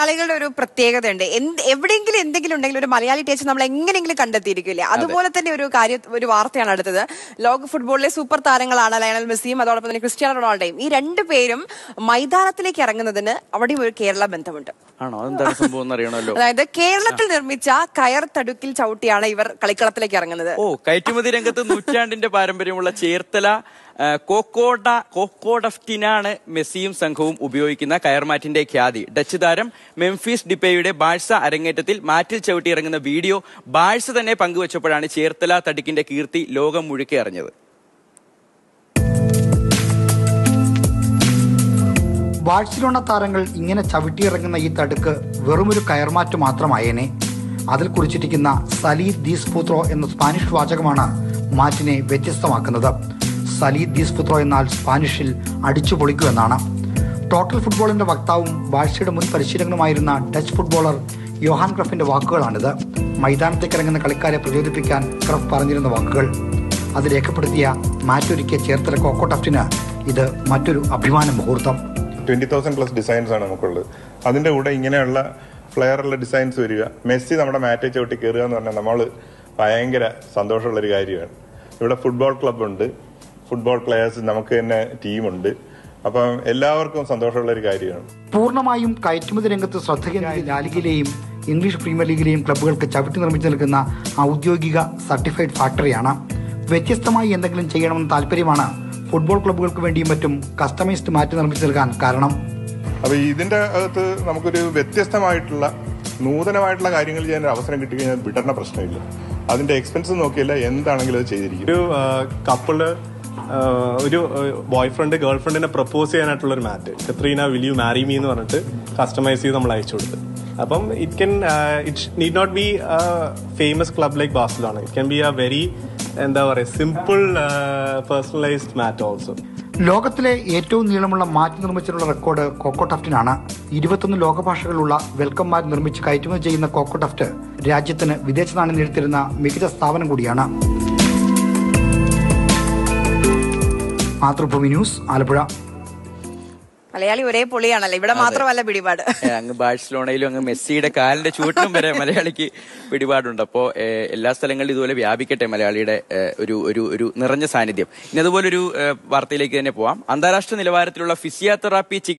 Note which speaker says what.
Speaker 1: മലയാളികളുടെ ഒരു പ്രത്യേകതയുണ്ട്. എന്ത് എവിടെയെങ്കിലും എന്തെങ്കിലും ഉണ്ടെങ്കിൽ ഒരു മലയാളി ടേച്ച് നമ്മൾ എങ്ങനെയെങ്കിലും കണ്ടെത്തിയിരിക്കില്ലേ? അതുപോലെ തന്നെ ഒരു കാര്യം ഒരു വാർത്തയാണ് അടുത്തത്. ലോക ഫുട്ബോളിലെ സൂപ്പർ താരങ്ങളാണ് ലയണൽ മെസ്സിയും അതോടൊപ്പം തന്നെ ക്രിസ്ത്യാനോ റൊണാൾഡോയും. ഈ രണ്ടു പേരും മൈതാനത്തിലേക്ക് ഇറങ്ങുന്നതിന് അവിടെ ഒരു കേരള ബന്ധമുണ്ട്. അതായത് കേരളത്തിൽ നിർമ്മിച്ച കയർ തടുക്കിൽ ചവിട്ടിയാണ് ഇവർ കളിക്കളത്തിലേക്ക് ഇറങ്ങുന്നത്.
Speaker 2: ഓ കയറ്റുമതി രംഗത്ത് നൂറ്റാണ്ടിന്റെ പാരമ്പര്യമുള്ള ചേർത്തല കോക്കോഡ കോക്കോഡഫ്റ്റിനാണ് മെസ്സിയും സംഘവും ഉപയോഗിക്കുന്ന കയർമാറ്റിന്റെ ഖ്യാതി. ഡച്ച് താരം മെംഫീസ് ഡിപ്പയുടെ ബാഴ്സ അരങ്ങേറ്റത്തിൽ മാറ്റിൽ ചവിട്ടി ഇറങ്ങുന്ന വീഡിയോ ബാഴ്സ തന്നെ പങ്കുവച്ചപ്പോഴാണ് ചേർത്തല തടിക്കിന്റെ കീർത്തി ലോകം മുഴുക്കെ അറിഞ്ഞത്.
Speaker 3: ബാഴ്സലോണ താരങ്ങൾ ഇങ്ങനെ ചവിട്ടിയിറങ്ങുന്ന ഈ തടുക്ക് വെറുമൊരു കയർമാറ്റ് മാത്രമായേനെ. അതിൽ കുറിച്ചിരിക്കുന്ന സലീദ് ദീസ് പുത്രോ എന്ന സ്പാനിഷ് വാചകമാണ് മാറ്റിനെ വ്യത്യസ്തമാക്കുന്നത്. സലീദ് ദീസ് പുത്രോ എന്നാൽ സ്പാനിഷിൽ അടിച്ചു പൊളിക്കൂ എന്നാണ് ടോട്ടൽ ഫുട്ബോളിന്റെ വക്താവും ബാഴ്സയുടെ മുൻ പരിശീലകനുമായിരുന്ന ഡച്ച് ഫുട്ബോളർ യോഹാൻ ക്രഫിന്റെ വാക്കുകളാണിത്. മൈതാനത്തേക്ക് ഇറങ്ങുന്ന കളിക്കാരെ പ്രചോദിപ്പിക്കാൻ ക്രഫ് പറഞ്ഞിരുന്ന വാക്കുകൾ. അത് രേഖപ്പെടുത്തിയ മാറ്റൊരുക്കിയ ചേർത്തല കോക്കോ ടഫ്റ്റിന് ഇത് മറ്റൊരു അഭിമാന മുഹൂർത്തം.
Speaker 4: ട്വന്റി തൗസൻഡ് പ്ലസ് ഡിസൈൻസ് ആണ് നമുക്കുള്ളത്. അതിന്റെ കൂടെ ഇങ്ങനെയുള്ള ഫ്ലെയറുള്ള ഡിസൈൻസ് വരിക. മെസ്സി നമ്മുടെ മാറ്റേ ചവിട്ടി കയറുക എന്ന് പറഞ്ഞാൽ നമ്മൾ ഭയങ്കര സന്തോഷമുള്ള ഒരു കാര്യമാണ്. ഇവിടെ ഫുട്ബോൾ ക്ലബ് ഉണ്ട്. ഫുട്ബോൾ പ്ലെയേഴ്സ് നമുക്ക് തന്നെ ടീമുണ്ട് അപ്പം എല്ലാവർക്കും സന്തോഷമുള്ള ഒരു കാര്യമാണ്.
Speaker 3: പൂർണമായും കയറ്റുമതി രംഗത്ത് ശ്രദ്ധ ലാലിഗയിലെയും ഇംഗ്ലീഷ് പ്രീമിയർ ലീഗിലെയും ക്ലബ്ബുകൾക്ക് ചവിട്ടി നിർമ്മിച്ചു നൽകുന്ന ഔദ്യോഗിക സർട്ടിഫൈഡ് ഫാക്ടറിയാണ് വ്യത്യസ്തമായി എന്തെങ്കിലും ചെയ്യണമെന്ന് താല്പര്യമാണ് ഫുട്ബോൾ ക്ലബ്ബുകൾക്ക് വേണ്ടിയും മറ്റും കസ്റ്റമൈസ്ഡ് മാറ്റി നിർമ്മിച്ചു നൽകാൻ കാരണം.
Speaker 4: അപ്പൊ ഇതിന്റെ അകത്ത് നമുക്കൊരു വ്യത്യസ്തമായിട്ടുള്ള നൂതനമായിട്ടുള്ള കാര്യങ്ങൾ ചെയ്യാൻ ഒരു അവസരം കിട്ടിക്കഴിഞ്ഞാൽ വിടർന്ന പ്രശ്നമില്ല. അതിന്റെ എക്സ്പെൻസ് നോക്കിയല്ല എന്താണെങ്കിലും അത് ചെയ്തിരിക്കും.
Speaker 5: ഒരു കപ്പിൾ ഒരു ബോയ് ഫ്രണ്ട് ഗേൾ ഫ്രണ്ടിനെ പ്രപ്പോസ് ചെയ്യാനായിട്ടുള്ള ഒരു mat Katrina will you marry me എന്ന് പറഞ്ഞിട്ട് കസ്റ്റമൈസ് ചെയ്ത് നമ്മൾ അയച്ചു കൊടുത്ത്. അപ്പം it can it need not be famous club like ബാസിലാണ് it can be a very എന്താ പറയുക സിമ്പിൾ പേഴ്സണലൈസ്ഡ് മാറ്റ് ഓൾസോ
Speaker 3: ലോകത്തിലെ ഏറ്റവും നീളമുള്ള മാറ്റ് നിർമ്മിച്ചിട്ടുള്ള റെക്കോർഡ് കോക്കോ ടഫ്റ്റിനാണ് ഇരുപത്തൊന്ന് ലോകഭാഷകളുള്ള വെൽക്കം മാറ്റ് നിർമ്മിച്ച് കയറ്റുമതി ചെയ്യുന്ന കോക്കോ ടഫ്റ്റ് രാജ്യത്തിന് വിദേശ നാണ്യം നേടിത്തരുന്ന മികച്ച സ്ഥാപനം കൂടിയാണ്. മാതൃഭൂമി ന്യൂസ് ആലപ്പുഴ.
Speaker 1: മലയാളി ഒരേ പൊളിയാണല്ലോ? ഇവിടെ മാത്രമല്ല പിടിപാട്.
Speaker 2: അങ്ങ് ബാഴ്സലോണയിലും അങ്ങ് മെസ്സിയുടെ കാലിന്റെ ചൂട്ടിലും വരെ മലയാളിക്ക് പിടിപാടുണ്ട്. അപ്പോ എല്ലാ സ്ഥലങ്ങളിലും ഇതുപോലെ വ്യാപിക്കട്ടെ മലയാളിയുടെ ഒരു ഒരു ഒരു നിറഞ്ഞ സാന്നിധ്യം. ഇനി അതുപോലെ ഒരു വാർത്തയിലേക്ക് തന്നെ പോവാം. അന്താരാഷ്ട്ര നിലവാരത്തിലുള്ള ഫിസിയോതെറാപ്പി